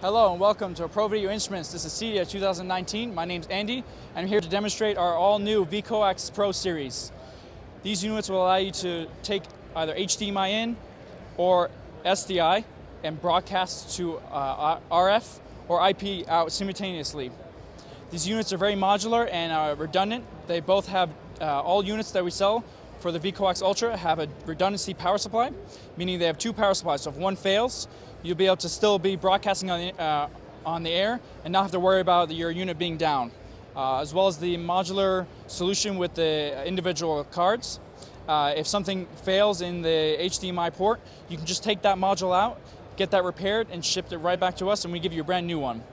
Hello and welcome to Pro Video Instruments. This is CEDIA 2019. My name's Andy and I'm here to demonstrate our all-new VeCOAX Pro series. These units will allow you to take either HDMI in or SDI and broadcast to uh, RF or IP out simultaneously. These units are very modular and are redundant. They both have, uh, all units that we sell for the VeCOAX Ultra have a redundancy power supply, meaning they have two power supplies. So if one fails, you'll be able to still be broadcasting on the, uh, on the air and not have to worry about your unit being down. Uh, as well as the modular solution with the individual cards. Uh, if something fails in the HDMI port, you can just take that module out, get that repaired, and ship it right back to us, and we give you a brand new one.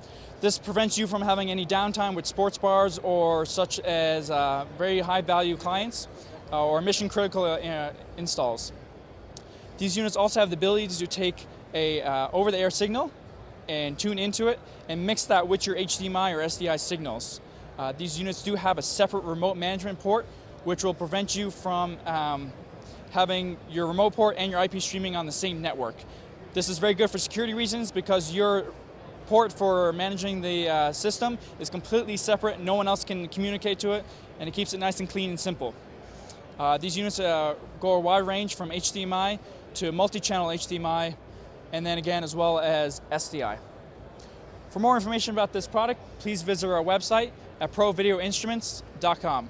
This prevents you from having any downtime with sports bars or such as uh, very high value clients or mission critical uh, installs. These units also have the ability to take a uh, over-the-air signal and tune into it and mix that with your HDMI or SDI signals. Uh, these units do have a separate remote management port which will prevent you from um, having your remote port and your IP streaming on the same network. This is very good for security reasons because your port for managing the uh, system is completely separate, no one else can communicate to it, and it keeps it nice and clean and simple. Uh, these units uh, go a wide range from HDMI to multi-channel HDMI and then again as well as SDI. For more information about this product, please visit our website at provideoinstruments.com.